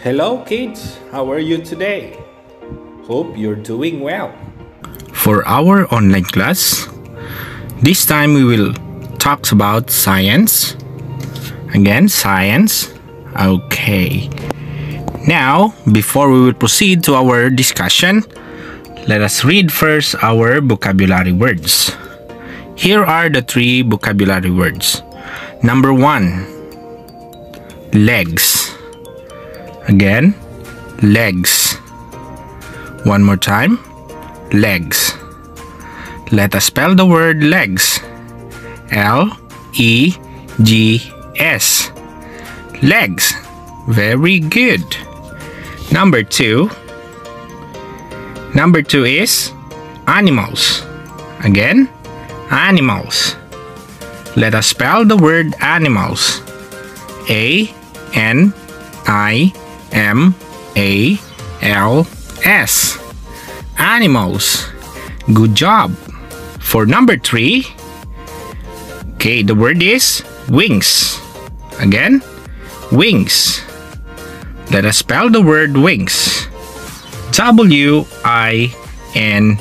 Hello, kids. How are you today? Hope you're doing well. For our online class, this time we will talk about science. Again, science. Okay. Now, before we will proceed to our discussion, let us read first our vocabulary words. Here are the three vocabulary words. Number one, legs. Again, legs. One more time, legs. Let us spell the word legs. L E G S. Legs. Very good. Number two. Number two is animals. Again, animals. Let us spell the word animals. A N I M A L S. Animals. Good job. For number three, okay, the word is wings. Again, wings. Let us spell the word wings. W I N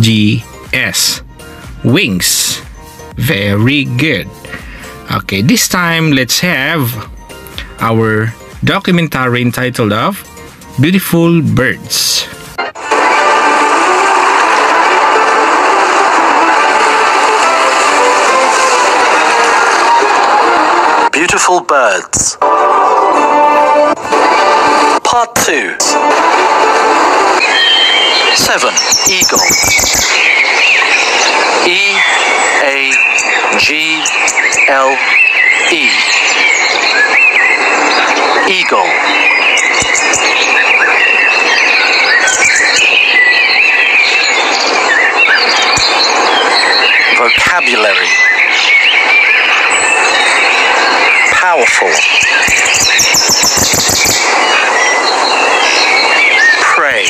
G S. Wings. Very good. Okay, this time let's have our documentary entitled of Beautiful Birds. Beautiful Birds. Part 2 7. Eagle. E A G L E. Eagle. Vocabulary. Powerful. Prey.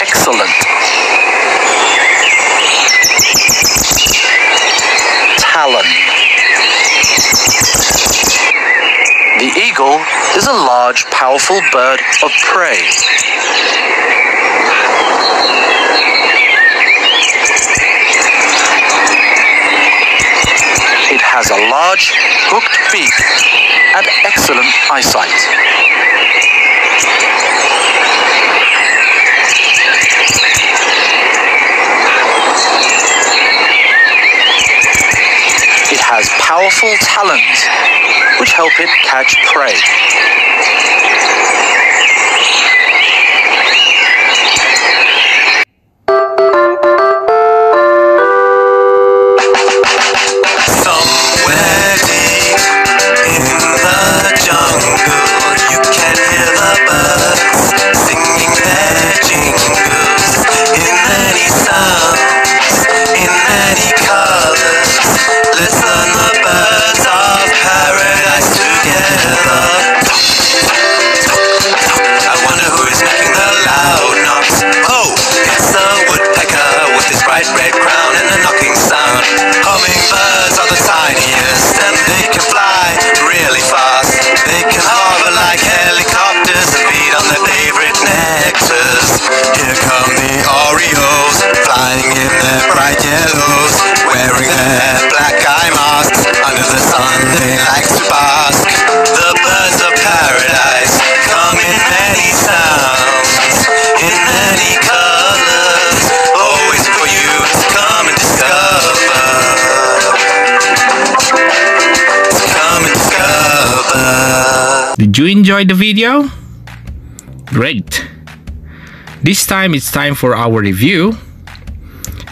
Excellent. Talon. The eagle is a large, powerful bird of prey. It has a large, hooked beak and excellent eyesight. Has powerful talons which help it catch prey. Did you enjoy the video? Great. This time it's time for our review.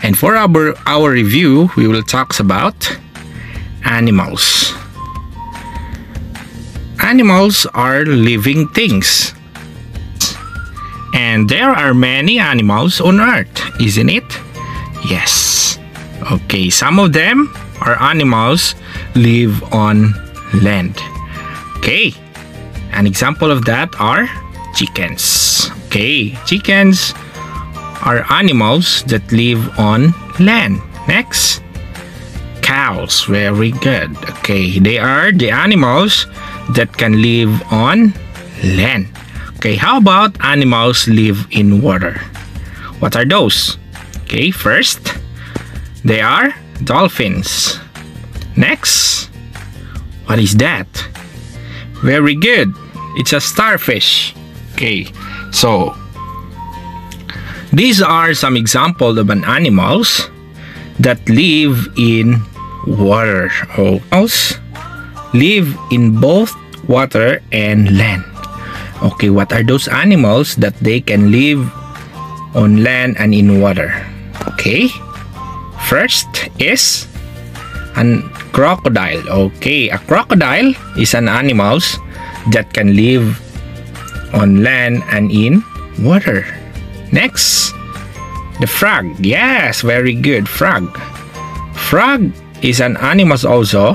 And for our, our review, we will talk about animals. Animals are living things. And there are many animals on earth, isn't it? Yes. Okay, some of them are animals live on land. Okay, an example of that are chickens. Okay, chickens are animals that live on land. Next, cows. Very good. Okay, they are the animals that can live on land. Okay, how about animals live in water? What are those? Okay, first, they are dolphins. Next, what is that? Very good. It's a starfish. Okay, so these are some examples of an animals that live in water. Animals live in both water and land. Okay, what are those animals that they can live on land and in water? Okay, first is an crocodile. Okay, a crocodile is an animals that can live on land and in water. Next, the frog. Yes, very good. Frog. Frog is an animal also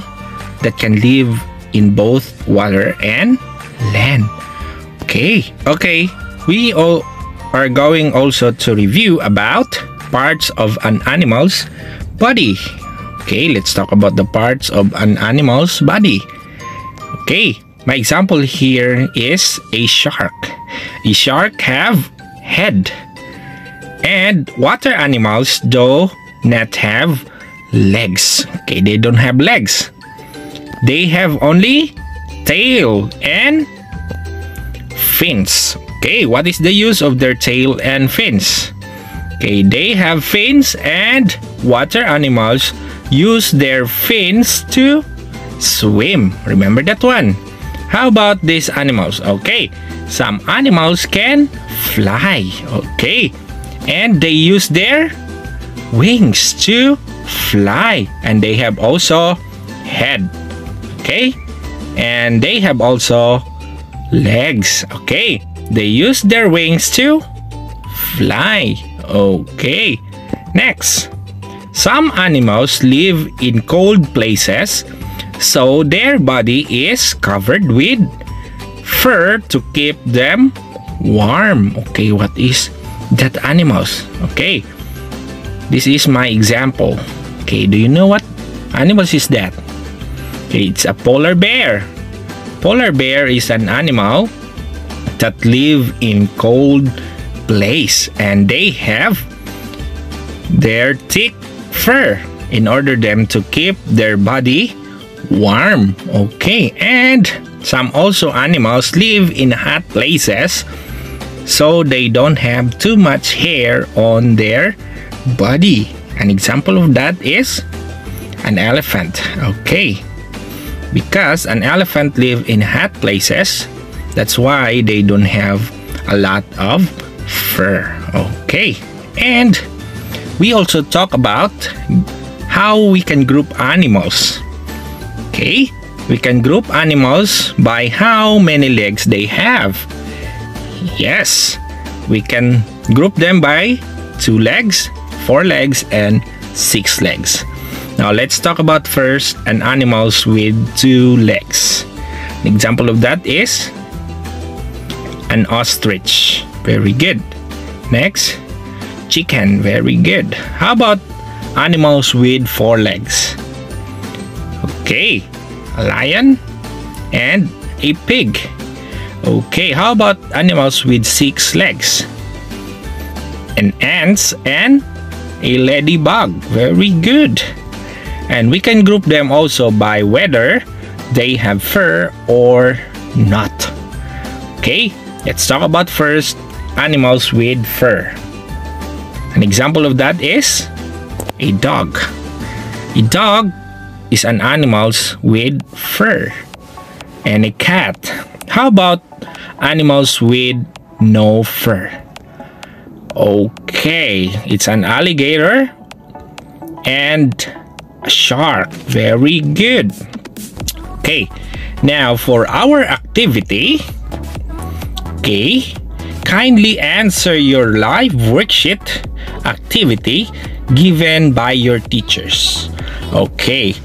that can live in both water and land. Okay, okay. We all are going also to review about parts of an animal's body. Okay, let's talk about the parts of an animal's body. Okay, my example here is a shark. A shark have head. And water animals do not have legs. Okay, they don't have legs. They have only tail and fins. Okay, what is the use of their tail and fins? Okay, they have fins and water animals use their fins to swim. Remember that one. How about these animals? Okay, some animals can fly. Okay, and they use their wings to fly and they have also head okay and they have also legs okay they use their wings to fly okay next some animals live in cold places so their body is covered with fur to keep them warm. Okay what is that animals? Okay this is my example. Okay do you know what animals is that? Okay it's a polar bear. Polar bear is an animal that live in cold place and they have their thick fur in order them to keep their body warm okay and some also animals live in hot places so they don't have too much hair on their body. An example of that is an elephant. Okay. Because an elephant live in hot places, that's why they don't have a lot of fur. Okay. And we also talk about how we can group animals. Okay? We can group animals by how many legs they have. Yes, we can group them by two legs, four legs, and six legs. Now let's talk about first an animals with two legs. An example of that is an ostrich. Very good. Next, chicken. Very good. How about animals with four legs? Okay, a lion and a pig. Okay, how about animals with six legs? An ants and a ladybug. Very good. And we can group them also by whether they have fur or not. Okay, let's talk about first animals with fur. An example of that is a dog. A dog is an animals with fur. And a cat. How about animals with no fur. Okay, it's an alligator and a shark. Very good. Okay, now for our activity, okay, kindly answer your live worksheet activity given by your teachers. Okay,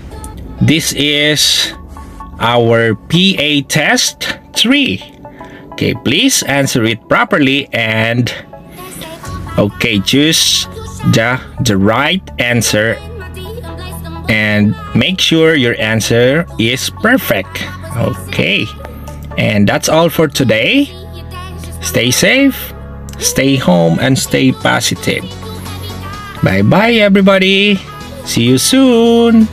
this is our PA test 3. Okay, please answer it properly and okay, choose the, the right answer and make sure your answer is perfect. Okay. And that's all for today. Stay safe, stay home, and stay positive. Bye bye, everybody. See you soon.